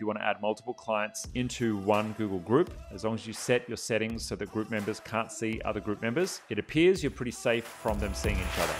you want to add multiple clients into one Google group. As long as you set your settings so that group members can't see other group members, it appears you're pretty safe from them seeing each other.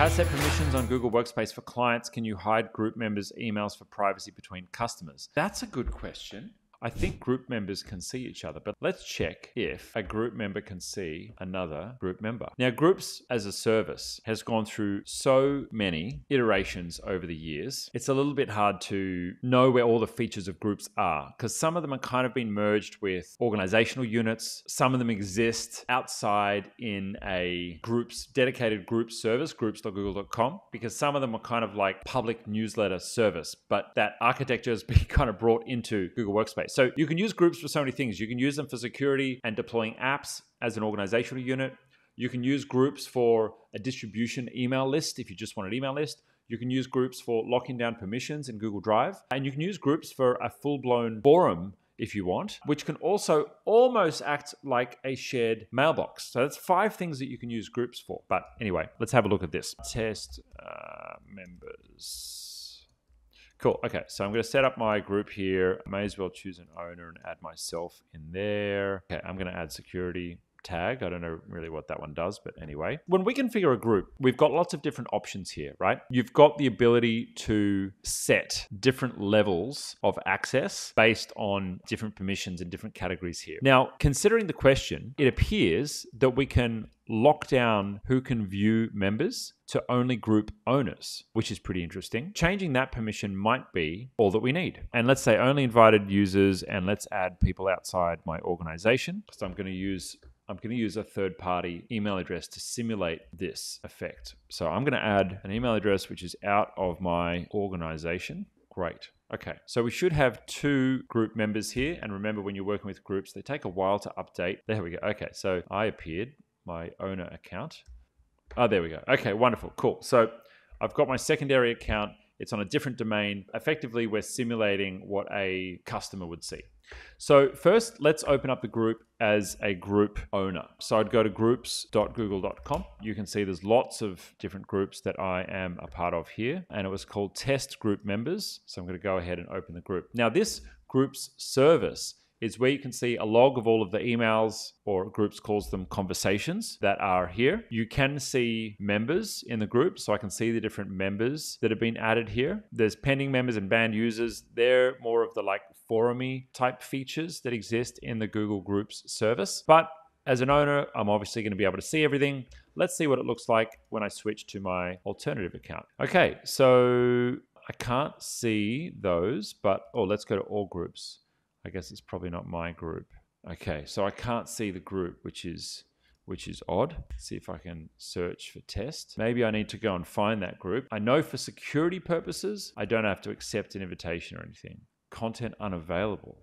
How to set permissions on Google Workspace for clients? Can you hide group members' emails for privacy between customers? That's a good question. I think group members can see each other, but let's check if a group member can see another group member. Now, groups as a service has gone through so many iterations over the years. It's a little bit hard to know where all the features of groups are because some of them are kind of been merged with organizational units. Some of them exist outside in a groups dedicated group service, groups.google.com, because some of them are kind of like public newsletter service, but that architecture has been kind of brought into Google Workspace. So you can use groups for so many things. You can use them for security and deploying apps as an organizational unit. You can use groups for a distribution email list if you just want an email list. You can use groups for locking down permissions in Google Drive. And you can use groups for a full blown forum if you want, which can also almost act like a shared mailbox. So that's five things that you can use groups for. But anyway, let's have a look at this. Test uh, members. Cool. Okay, so I'm going to set up my group here. I may as well choose an owner and add myself in there. Okay, I'm going to add security tag. I don't know really what that one does, but anyway. When we configure a group, we've got lots of different options here, right? You've got the ability to set different levels of access based on different permissions and different categories here. Now, considering the question, it appears that we can lock down who can view members to only group owners, which is pretty interesting. Changing that permission might be all that we need. And let's say only invited users, and let's add people outside my organization. So I'm going to use I'm going to use a third party email address to simulate this effect. So I'm going to add an email address which is out of my organization. Great. Okay, so we should have two group members here. And remember, when you're working with groups, they take a while to update. There we go. Okay, so I appeared my owner account. Oh, there we go. Okay, wonderful. Cool. So I've got my secondary account. It's on a different domain. Effectively, we're simulating what a customer would see. So first, let's open up the group as a group owner. So I'd go to groups.google.com. You can see there's lots of different groups that I am a part of here, and it was called test group members. So I'm going to go ahead and open the group. Now this groups service is where you can see a log of all of the emails or groups calls them conversations that are here. You can see members in the group, so I can see the different members that have been added here. There's pending members and banned users. They're more of the like forumy type features that exist in the Google Groups service. But as an owner, I'm obviously going to be able to see everything. Let's see what it looks like when I switch to my alternative account. Okay, so I can't see those, but oh, let's go to all groups. I guess it's probably not my group. Okay, so I can't see the group, which is which is odd. Let's see if I can search for test. Maybe I need to go and find that group. I know for security purposes, I don't have to accept an invitation or anything. Content unavailable.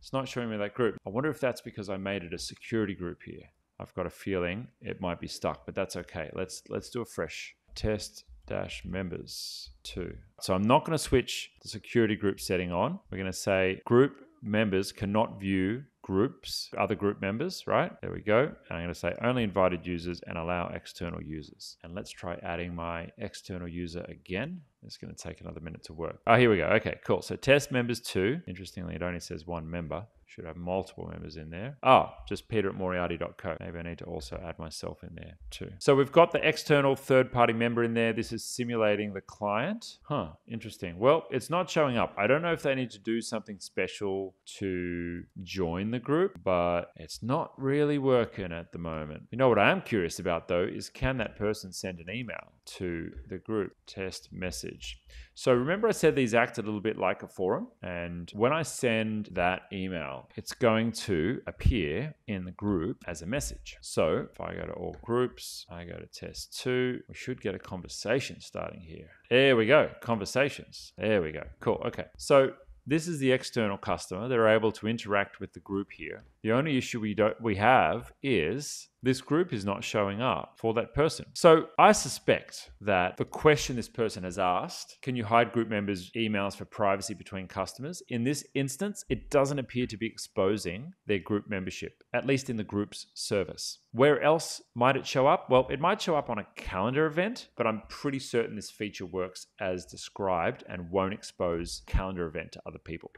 It's not showing me that group. I wonder if that's because I made it a security group here. I've got a feeling it might be stuck, but that's okay. Let's let's do a fresh test dash members two. So I'm not going to switch the security group setting on. We're going to say group members cannot view groups, other group members, right? There we go. And I'm going to say only invited users and allow external users. And let's try adding my external user again. It's going to take another minute to work. Oh, here we go. Okay, cool. So test members two. Interestingly, it only says one member. Should have multiple members in there. Oh, just peter at moriarty.co. Maybe I need to also add myself in there too. So we've got the external third party member in there. This is simulating the client. Huh, interesting. Well, it's not showing up. I don't know if they need to do something special to join the group, but it's not really working at the moment. You know what I am curious about though is can that person send an email to the group test message? So remember I said these act a little bit like a forum and when I send that email, it's going to appear in the group as a message. So if I go to all groups, I go to test two, we should get a conversation starting here. There we go, conversations. There we go. Cool. Okay. So this is the external customer. They're able to interact with the group here. The only issue we don't we have is this group is not showing up for that person. So I suspect that the question this person has asked, can you hide group members' emails for privacy between customers? In this instance, it doesn't appear to be exposing their group membership, at least in the group's service. Where else might it show up? Well, it might show up on a calendar event, but I'm pretty certain this feature works as described and won't expose calendar event to other people.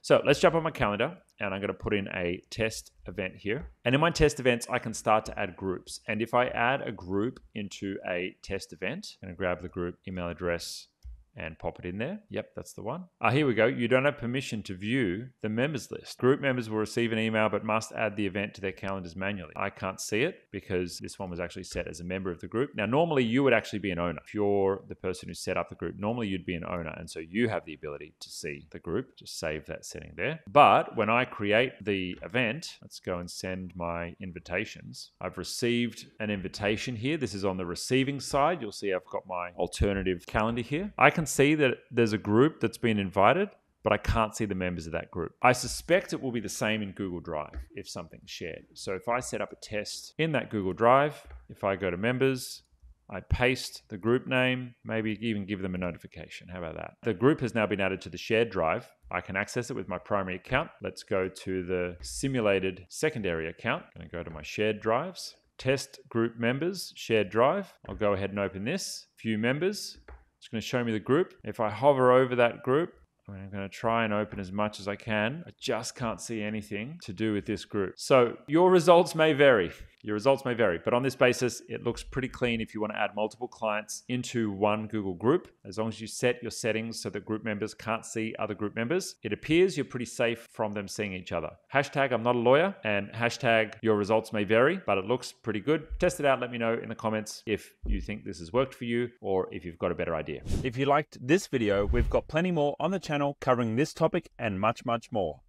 So let's jump on my calendar and I'm going to put in a test event here. And in my test events, I can start to add groups. And if I add a group into a test event, I'm going to grab the group email address and pop it in there. Yep, that's the one. Ah, here we go. You don't have permission to view the members list. Group members will receive an email but must add the event to their calendars manually. I can't see it because this one was actually set as a member of the group. Now, normally you would actually be an owner. If you're the person who set up the group, normally you'd be an owner. And so you have the ability to see the group. Just save that setting there. But when I create the event, let's go and send my invitations. I've received an invitation here. This is on the receiving side. You'll see I've got my alternative calendar here. I can can see that there's a group that's been invited, but I can't see the members of that group. I suspect it will be the same in Google Drive if something's shared. So if I set up a test in that Google Drive, if I go to members, I paste the group name, maybe even give them a notification. How about that? The group has now been added to the shared drive. I can access it with my primary account. Let's go to the simulated secondary account. I'm going to go to my shared drives. Test group members, shared drive. I'll go ahead and open this. View members. It's going to show me the group. If I hover over that group, I'm going to try and open as much as I can. I just can't see anything to do with this group. So your results may vary. Your results may vary, but on this basis, it looks pretty clean if you want to add multiple clients into one Google group. As long as you set your settings so that group members can't see other group members, it appears you're pretty safe from them seeing each other. Hashtag I'm not a lawyer and hashtag your results may vary, but it looks pretty good. Test it out. Let me know in the comments if you think this has worked for you or if you've got a better idea. If you liked this video, we've got plenty more on the channel covering this topic and much, much more.